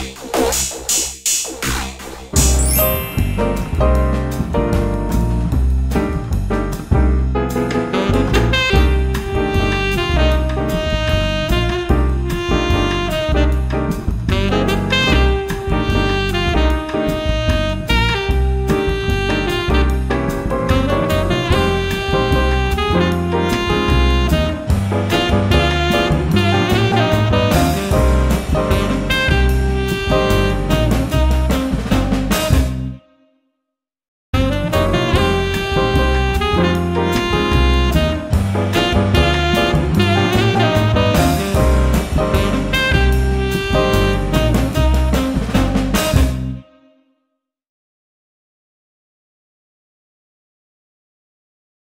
Yeah.